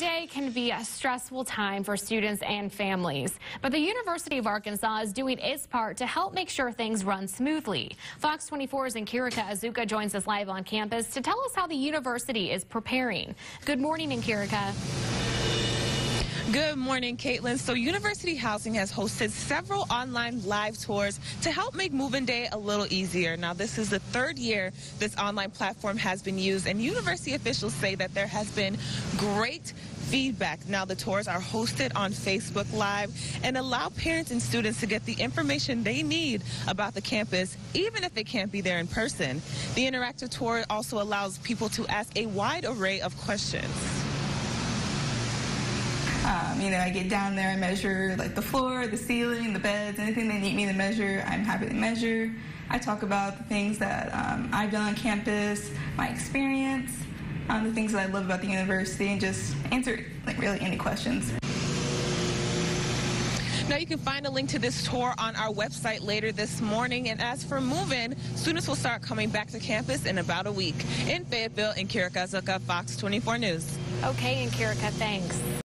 day can be a stressful time for students and families, but the University of Arkansas is doing its part to help make sure things run smoothly. Fox 24's Nkiruka Azuka joins us live on campus to tell us how the university is preparing. Good morning, Nkiruka. Good morning, Caitlin. So University Housing has hosted several online live tours to help make moving day a little easier. Now, this is the third year this online platform has been used, and university officials say that there has been great feedback. Now, the tours are hosted on Facebook Live and allow parents and students to get the information they need about the campus, even if they can't be there in person. The interactive tour also allows people to ask a wide array of questions. Um, you know, I get down there, I measure like the floor, the ceiling, the beds, anything they need me to measure, I'm happy to measure. I talk about the things that um, I've done on campus, my experience, um, the things that I love about the university, and just answer like really any questions. Now you can find a link to this tour on our website later this morning. And as for moving, students will start coming back to campus in about a week. In Fayetteville, Nkiruka Azuka, Fox 24 News. Okay, Nkiruka, thanks.